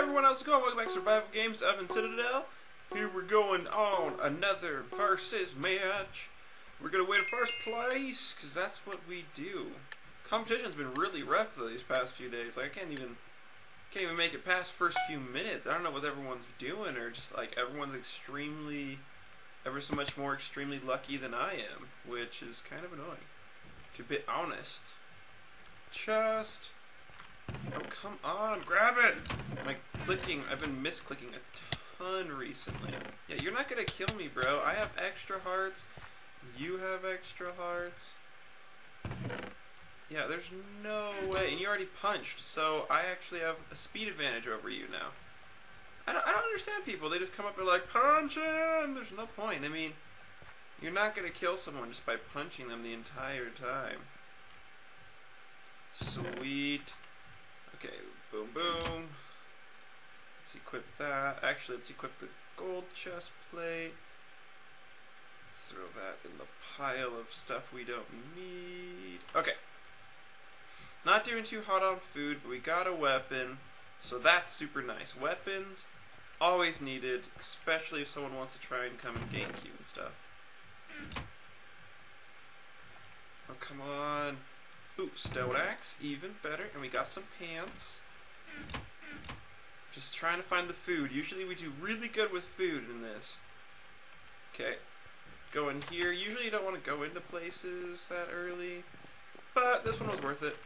everyone, how's it going? Welcome back to Survival Games Oven Citadel. Here we're going on another versus match. We're gonna win first place, because that's what we do. Competition's been really rough these past few days. Like I can't even can't even make it past first few minutes. I don't know what everyone's doing, or just like everyone's extremely ever so much more extremely lucky than I am, which is kind of annoying. To be honest. Just Oh, come on, grab it! My clicking, I've been misclicking a ton recently. Yeah, you're not gonna kill me, bro. I have extra hearts. You have extra hearts. Yeah, there's no way. And you already punched, so I actually have a speed advantage over you now. I don't, I don't understand people. They just come up and like, punch him! There's no point. I mean, you're not gonna kill someone just by punching them the entire time. Sweet. Okay, boom, boom. Let's equip that. Actually, let's equip the gold chest plate. Throw that in the pile of stuff we don't need. Okay. Not doing too hot on food, but we got a weapon, so that's super nice. Weapons, always needed, especially if someone wants to try and come and gank you and stuff. Oh, come on. Ooh, stone axe, even better. And we got some pants. Just trying to find the food. Usually we do really good with food in this. Okay. Go in here. Usually you don't want to go into places that early. But this one was worth it.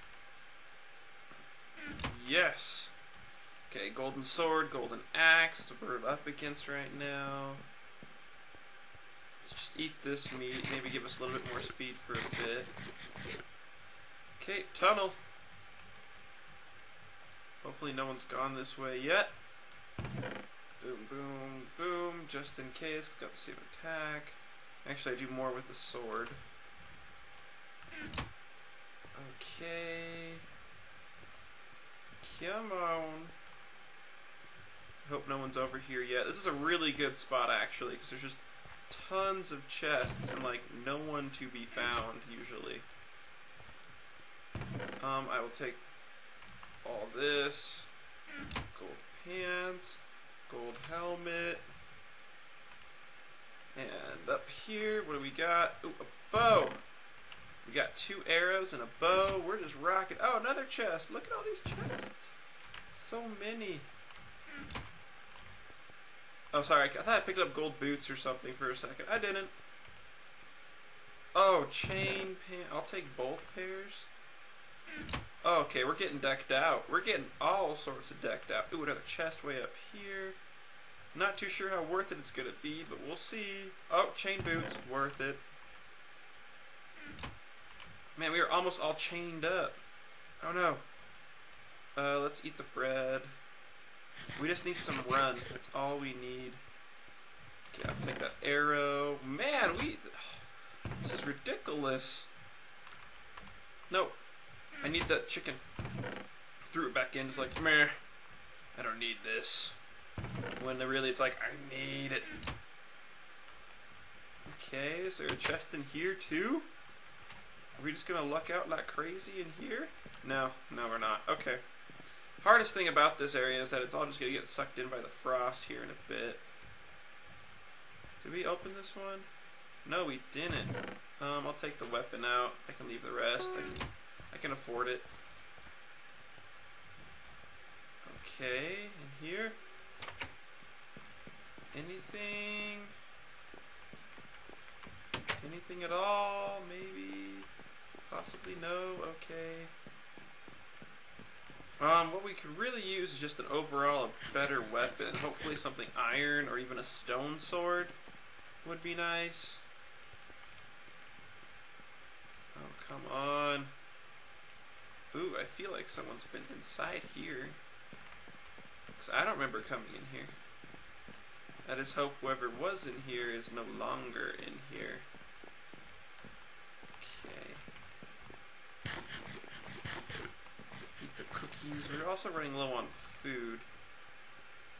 Yes. Okay, golden sword, golden axe. That's what we're up against right now. Let's just eat this meat. Maybe give us a little bit more speed for a bit. Okay, tunnel. Hopefully no one's gone this way yet. Boom, boom, boom, just in case. Got the same attack. Actually, I do more with the sword. Okay. Come on. Hope no one's over here yet. This is a really good spot, actually, because there's just tons of chests and, like, no one to be found, usually. Um, I will take all this. Gold pants. Gold helmet. And up here, what do we got? Ooh, a bow. We got two arrows and a bow. We're just rocking. Oh, another chest. Look at all these chests. So many. Oh, sorry. I thought I picked up gold boots or something for a second. I didn't. Oh, chain pants. I'll take both pairs. Okay, we're getting decked out. We're getting all sorts of decked out. Ooh, another chest way up here. Not too sure how worth it it's going to be, but we'll see. Oh, chain boots. Worth it. Man, we are almost all chained up. Oh no. Uh, let's eat the bread. We just need some run. That's all we need. Okay, I'll take that arrow. Man, we... This is ridiculous. Nope. I need that chicken. Threw it back in, it's like, meh, I don't need this. When really it's like, I need it. Okay, is there a chest in here too? Are we just gonna luck out like crazy in here? No, no we're not. Okay. Hardest thing about this area is that it's all just gonna get sucked in by the frost here in a bit. Did we open this one? No, we didn't. Um, I'll take the weapon out. I can leave the rest. I can afford it. Okay, in here. Anything? Anything at all? Maybe? Possibly no? Okay. Um, what we could really use is just an overall a better weapon. Hopefully something iron or even a stone sword would be nice. Oh, come on. Like someone's been inside here. Because I don't remember coming in here. I just hope whoever was in here is no longer in here. Okay. Eat the cookies. We're also running low on food.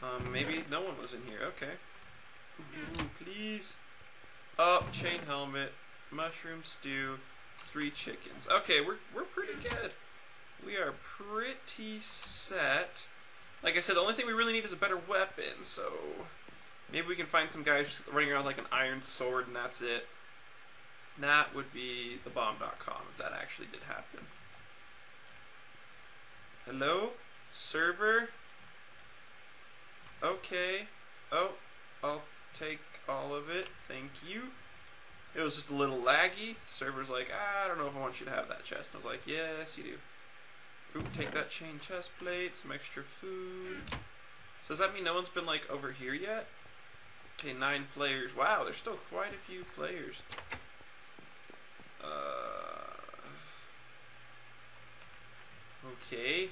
Um, maybe no one was in here. Okay. Ooh, please. Oh, chain helmet, mushroom stew, three chickens. Okay, we're we're pretty good we are pretty set. Like I said, the only thing we really need is a better weapon, so maybe we can find some guys just running around like an iron sword and that's it. That would be the bomb.com if that actually did happen. Hello? Server? Okay. Oh, I'll take all of it. Thank you. It was just a little laggy. The server's like, I don't know if I want you to have that chest. And I was like, yes, you do. Ooh, take that chain chest plate, some extra food. So does that mean no one's been like over here yet? Okay, nine players. Wow, there's still quite a few players. Uh, okay.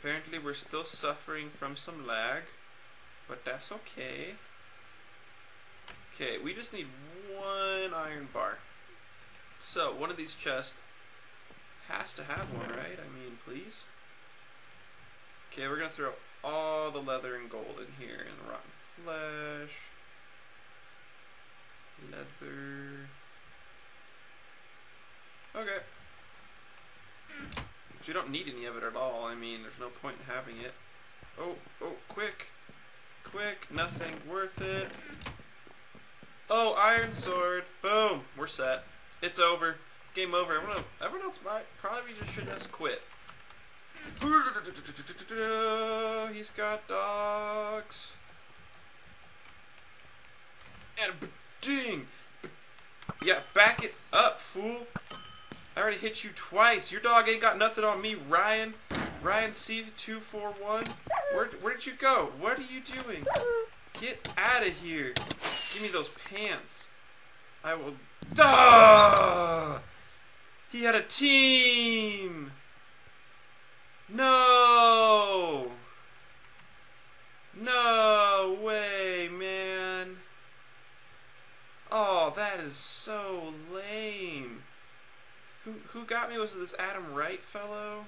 Apparently we're still suffering from some lag, but that's okay. Okay, we just need one iron bar. So, one of these chests has to have one, right? I mean, please. Okay, we're gonna throw all the leather and gold in here and rotten flesh. Leather. Okay. You don't need any of it at all. I mean, there's no point in having it. Oh, oh, quick. Quick, nothing worth it. Oh, iron sword. Boom. We're set. It's over. Game over. Everyone, everyone else might probably just should just quit. He's got dogs. And ding. Yeah, back it up, fool. I already hit you twice. Your dog ain't got nothing on me, Ryan. Ryan C241. Where, where did you go? What are you doing? Get out of here. Give me those pants. I will. Duh! He had a team! No! No way, man. Oh, that is so lame. Who who got me? Was this Adam Wright fellow?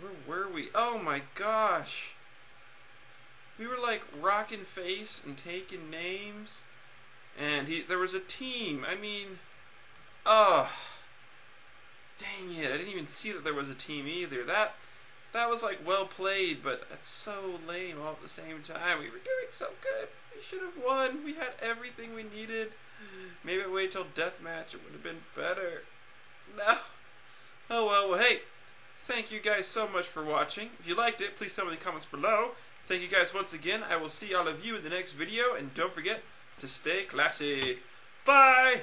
Where were we? Oh my gosh. We were like rocking face and taking names. And he there was a team. I mean, oh. Dang it. I didn't even see that there was a team either. That that was like well played, but that's so lame all at the same time. We were doing so good. We should have won. We had everything we needed. Maybe I wait till deathmatch. It would have been better. No. Oh well. Well, hey. Thank you guys so much for watching. If you liked it, please tell me in the comments below. Thank you guys once again. I will see all of you in the next video. And don't forget to stay classy. Bye!